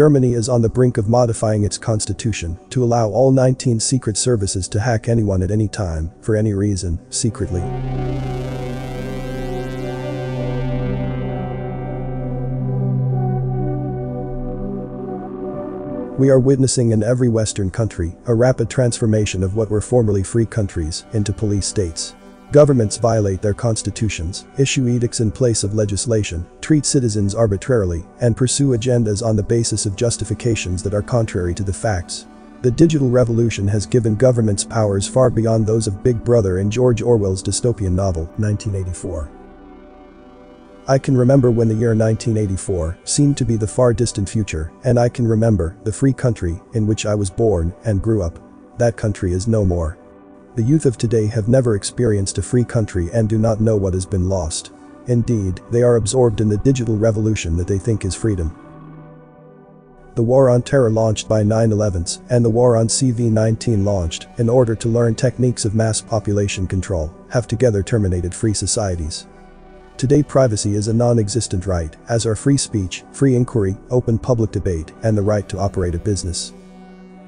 Germany is on the brink of modifying its constitution to allow all 19 secret services to hack anyone at any time, for any reason, secretly. We are witnessing in every Western country a rapid transformation of what were formerly free countries into police states. Governments violate their constitutions, issue edicts in place of legislation, treat citizens arbitrarily, and pursue agendas on the basis of justifications that are contrary to the facts. The digital revolution has given governments powers far beyond those of Big Brother in George Orwell's dystopian novel, 1984. I can remember when the year 1984 seemed to be the far distant future, and I can remember the free country in which I was born and grew up. That country is no more. The youth of today have never experienced a free country and do not know what has been lost. Indeed, they are absorbed in the digital revolution that they think is freedom. The war on terror launched by 9-11s and the war on CV-19 launched in order to learn techniques of mass population control have together terminated free societies. Today privacy is a non-existent right, as are free speech, free inquiry, open public debate, and the right to operate a business.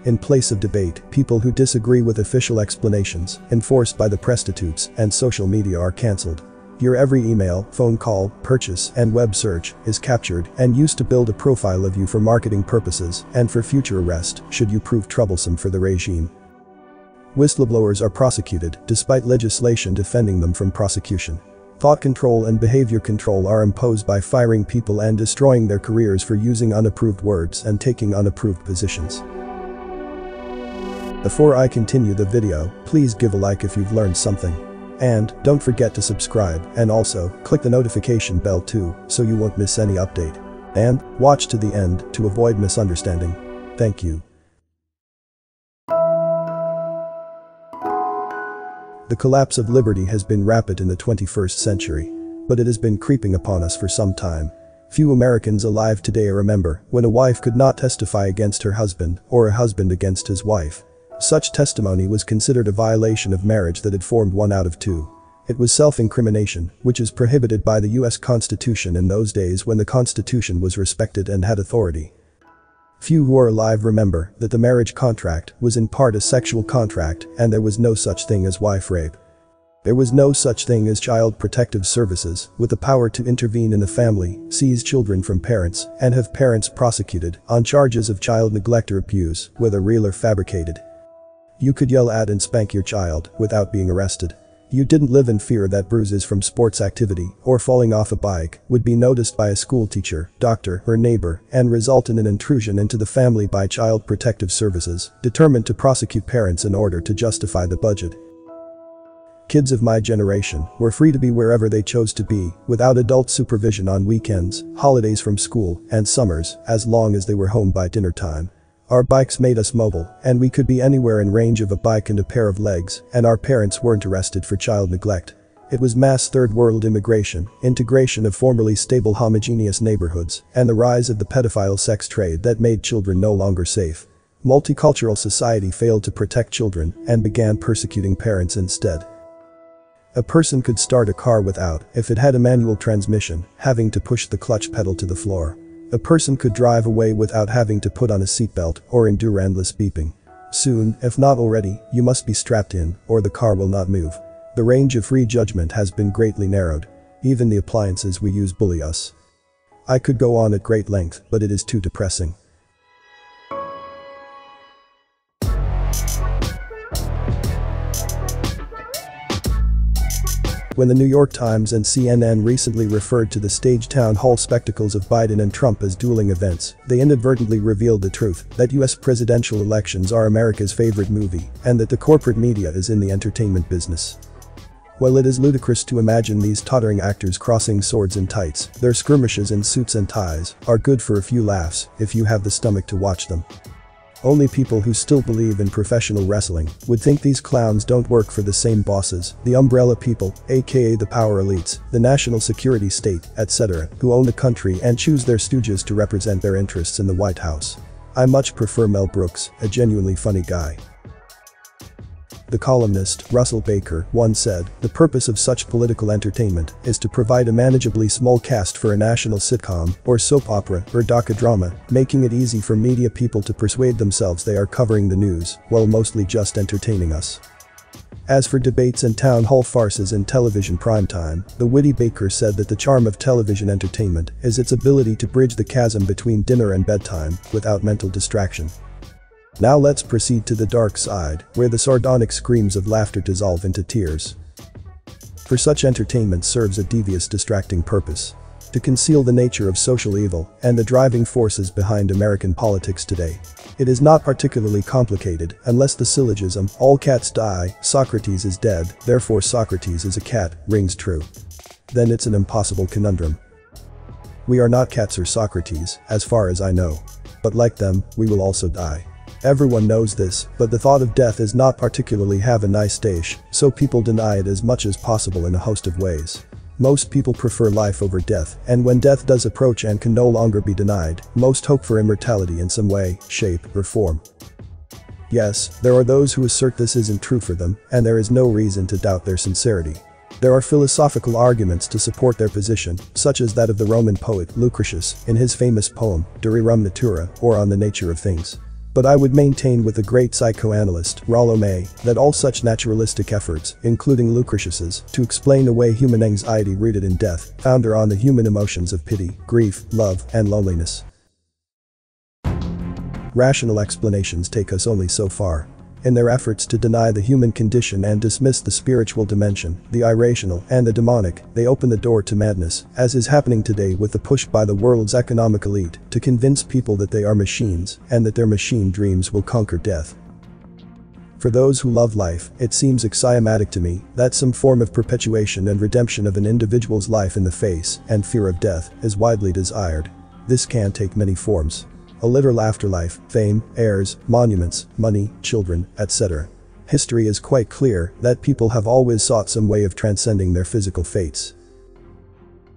In place of debate, people who disagree with official explanations, enforced by the presstitutes and social media are cancelled. Your every email, phone call, purchase, and web search is captured and used to build a profile of you for marketing purposes and for future arrest should you prove troublesome for the regime. Whistleblowers are prosecuted despite legislation defending them from prosecution. Thought control and behavior control are imposed by firing people and destroying their careers for using unapproved words and taking unapproved positions. Before I continue the video, please give a like if you've learned something. And, don't forget to subscribe, and also, click the notification bell too, so you won't miss any update. And, watch to the end to avoid misunderstanding. Thank you. The collapse of liberty has been rapid in the 21st century. But it has been creeping upon us for some time. Few Americans alive today remember when a wife could not testify against her husband or a husband against his wife. Such testimony was considered a violation of marriage that had formed one out of two. It was self-incrimination, which is prohibited by the US Constitution in those days when the Constitution was respected and had authority. Few who are alive remember that the marriage contract was in part a sexual contract and there was no such thing as wife rape. There was no such thing as child protective services with the power to intervene in the family, seize children from parents, and have parents prosecuted on charges of child neglect or abuse, whether real or fabricated. You could yell at and spank your child without being arrested. You didn't live in fear that bruises from sports activity or falling off a bike would be noticed by a school teacher, doctor, or neighbor and result in an intrusion into the family by Child Protective Services, determined to prosecute parents in order to justify the budget. Kids of my generation were free to be wherever they chose to be, without adult supervision on weekends, holidays from school, and summers, as long as they were home by dinner time. Our bikes made us mobile, and we could be anywhere in range of a bike and a pair of legs, and our parents weren't arrested for child neglect. It was mass third world immigration, integration of formerly stable homogeneous neighborhoods, and the rise of the pedophile sex trade that made children no longer safe. Multicultural society failed to protect children and began persecuting parents instead. A person could start a car without, if it had a manual transmission, having to push the clutch pedal to the floor. A person could drive away without having to put on a seatbelt or endure endless beeping. Soon, if not already, you must be strapped in, or the car will not move. The range of free judgment has been greatly narrowed. Even the appliances we use bully us. I could go on at great length, but it is too depressing. When the New York Times and CNN recently referred to the staged town hall spectacles of Biden and Trump as dueling events, they inadvertently revealed the truth that US presidential elections are America's favorite movie and that the corporate media is in the entertainment business. While it is ludicrous to imagine these tottering actors crossing swords and tights, their skirmishes in suits and ties are good for a few laughs if you have the stomach to watch them. Only people who still believe in professional wrestling would think these clowns don't work for the same bosses, the umbrella people, aka the power elites, the national security state, etc., who own the country and choose their stooges to represent their interests in the White House. I much prefer Mel Brooks, a genuinely funny guy. The columnist, Russell Baker, once said, the purpose of such political entertainment is to provide a manageably small cast for a national sitcom, or soap opera, or docudrama, making it easy for media people to persuade themselves they are covering the news, while mostly just entertaining us. As for debates and town hall farces in television primetime, the witty Baker said that the charm of television entertainment is its ability to bridge the chasm between dinner and bedtime without mental distraction. Now let's proceed to the dark side, where the sardonic screams of laughter dissolve into tears. For such entertainment serves a devious distracting purpose to conceal the nature of social evil and the driving forces behind American politics today. It is not particularly complicated unless the syllogism, all cats die, Socrates is dead, therefore Socrates is a cat, rings true. Then it's an impossible conundrum. We are not cats or Socrates, as far as I know. But like them, we will also die. Everyone knows this, but the thought of death is not particularly have a nice dash, so people deny it as much as possible in a host of ways. Most people prefer life over death, and when death does approach and can no longer be denied, most hope for immortality in some way, shape, or form. Yes, there are those who assert this isn't true for them, and there is no reason to doubt their sincerity. There are philosophical arguments to support their position, such as that of the Roman poet Lucretius in his famous poem, De Rerum Natura, or On the Nature of Things. But I would maintain with the great psychoanalyst, Rollo May, that all such naturalistic efforts, including Lucretius's, to explain away human anxiety rooted in death, founder on the human emotions of pity, grief, love, and loneliness. Rational explanations take us only so far. In their efforts to deny the human condition and dismiss the spiritual dimension, the irrational, and the demonic, they open the door to madness, as is happening today with the push by the world's economic elite to convince people that they are machines and that their machine dreams will conquer death. For those who love life, it seems axiomatic to me that some form of perpetuation and redemption of an individual's life in the face and fear of death is widely desired. This can take many forms a literal afterlife, fame, heirs, monuments, money, children, etc. History is quite clear that people have always sought some way of transcending their physical fates.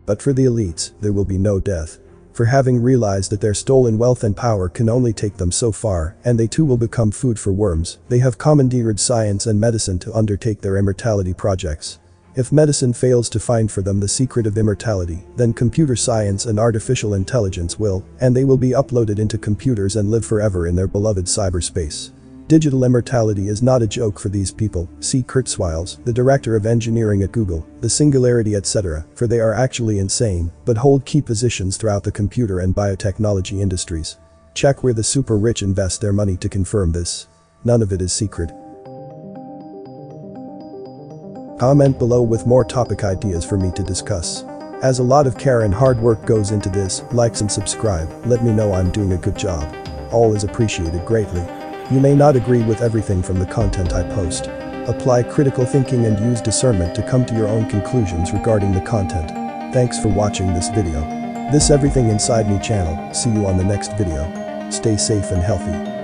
But for the elites, there will be no death. For having realized that their stolen wealth and power can only take them so far, and they too will become food for worms, they have commandeered science and medicine to undertake their immortality projects. If medicine fails to find for them the secret of immortality, then computer science and artificial intelligence will, and they will be uploaded into computers and live forever in their beloved cyberspace. Digital immortality is not a joke for these people, see Kurzweils, the director of engineering at Google, the singularity etc., for they are actually insane, but hold key positions throughout the computer and biotechnology industries. Check where the super rich invest their money to confirm this. None of it is secret. Comment below with more topic ideas for me to discuss. As a lot of care and hard work goes into this, likes and subscribe, let me know I'm doing a good job. All is appreciated greatly. You may not agree with everything from the content I post. Apply critical thinking and use discernment to come to your own conclusions regarding the content. Thanks for watching this video. This Everything Inside Me channel, see you on the next video. Stay safe and healthy.